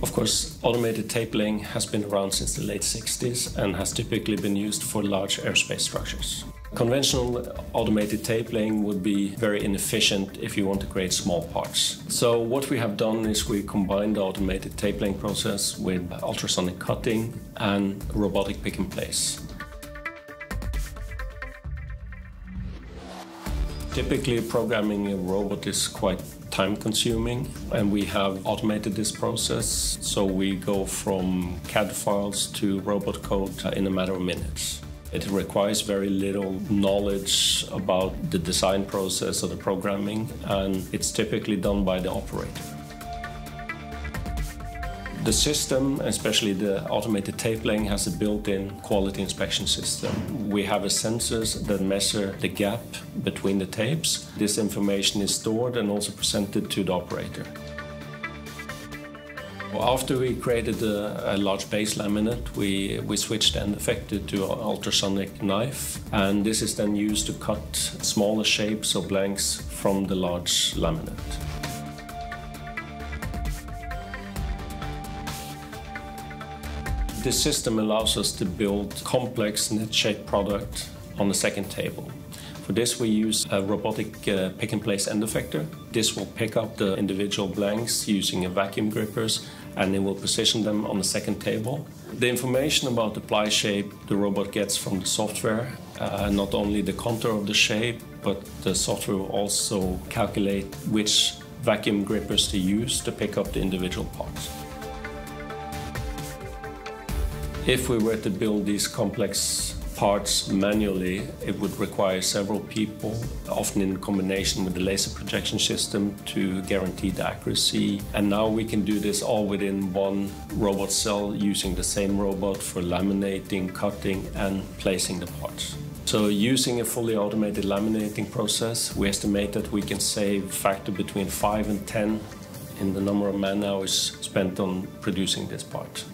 Of course, automated tape laying has been around since the late 60s and has typically been used for large aerospace structures. Conventional automated tape laying would be very inefficient if you want to create small parts. So what we have done is we combined the automated tape laying process with ultrasonic cutting and robotic pick and place. Typically, programming a robot is quite time consuming and we have automated this process so we go from CAD files to robot code in a matter of minutes. It requires very little knowledge about the design process or the programming and it's typically done by the operator. The system, especially the automated tape laying, has a built-in quality inspection system. We have a sensors that measure the gap between the tapes. This information is stored and also presented to the operator. After we created a, a, large base laminate, we, we switched end effector to an ultrasonic knife, and this is then used to cut smaller shapes or blanks from the large laminate. This system allows us to build complex net-shaped product on the second table. For this we use a robotic uh, pick and place end effector. This will pick up the individual blanks using a vacuum grippers and it will position them on the second table. The information about the ply shape the robot gets from the software, uh, not only the contour of the shape, but the software will also calculate which vacuum grippers to use to pick up the individual parts. If we were to build these complex parts manually, it would require several people, often in combination with the laser projection system to guarantee the accuracy. And now we can do this all within one robot cell using the same robot for laminating, cutting, and placing the parts. So using a fully automated laminating process, we estimate that we can save a factor between 5 and 10 in the number of man hours spent on producing this part.